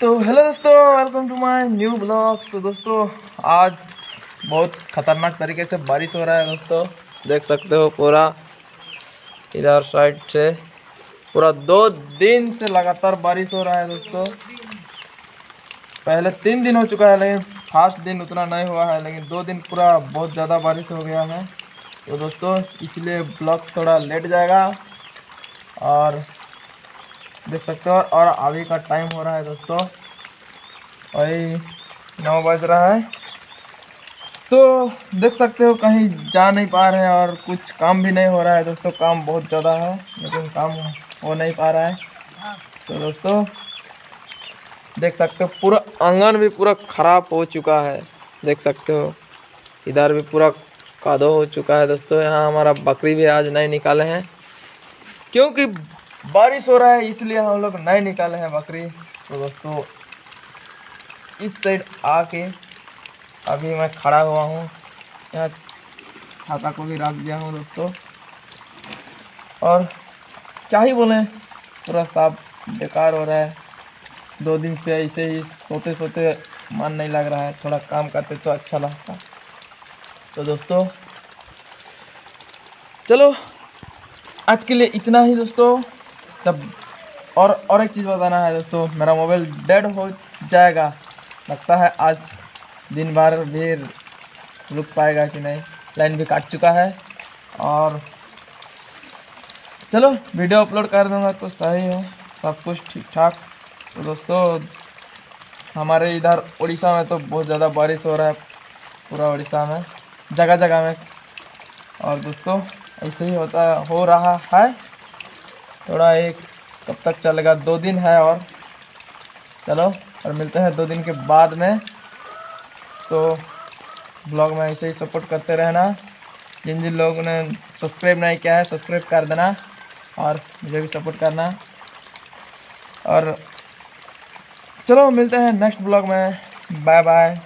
तो हेलो दोस्तों welcome to my new blogs तो दोस्तों, आज बहुत ख़तरनाक तरीके से बारिश हो रहा है दोस्तों। देख सकते हो पूरा इधर साइड से। पूरा दो दिन से लगातार बारिश हो रहा है दोस्तों। पहले तीन दिन हो चुका है, लेकिन फास्ट दिन उतना नहीं हुआ है, लेकिन दो दिन पूरा बहुत ज़्यादा बारिश हो गया है। तो दोस्तों, इसलिए ब्लॉग थोड़ा लेट जाएगा। और देख सकते हो, और अभी का टाइम हो रहा है दोस्तों। वही नौ बज रहा है। तो देख सकते हो, कहीं जा नहीं पा रहे हैं और कुछ काम भी नहीं हो रहा है दोस्तों। काम बहुत ज़्यादा है, लेकिन काम हो नहीं पा रहा है। तो दोस्तों, देख सकते हो, पूरा आँगन भी पूरा ख़राब हो चुका है। देख सकते हो, इधर भी पूरा कादो हो चुका है दोस्तों। यहाँ हमारा बकरी भी आज नहीं निकाले हैं, क्योंकि बारिश हो रहा है, इसलिए हम लोग नहीं निकाले हैं बकरी। तो दोस्तों, इस साइड आके अभी मैं खड़ा हुआ हूँ। यहाँ छाता को भी रख दिया हूँ दोस्तों। और क्या ही बोलें, पूरा साफ़ बेकार हो रहा है। दो दिन से ऐसे ही सोते सोते मन नहीं लग रहा है, थोड़ा काम करते तो अच्छा लगता। तो दोस्तों, चलो, आज के लिए इतना ही दोस्तों। तब और और एक चीज़ बताना है दोस्तों, मेरा मोबाइल डेड हो जाएगा। लगता है आज दिन भर भी रुक पाएगा कि नहीं। लाइन भी काट चुका है और चलो वीडियो अपलोड कर दूँगा तो सही है। सब कुछ ठीक ठाक तो दोस्तों, हमारे इधर उड़ीसा में तो बहुत ज़्यादा बारिश हो रहा है, पूरा उड़ीसा में जगह जगह में। और दोस्तों, ऐसे ही होता, हो रहा है। थोड़ा एक कब तक चलेगा? दो दिन है और चलो, और मिलते हैं दो दिन के बाद में। तो ब्लॉग में ऐसे ही सपोर्ट करते रहना। जिन जिन लोगों ने सब्सक्राइब नहीं किया है, सब्सक्राइब कर देना और मुझे भी सपोर्ट करना। और चलो, मिलते हैं नेक्स्ट ब्लॉग में। Bye bye.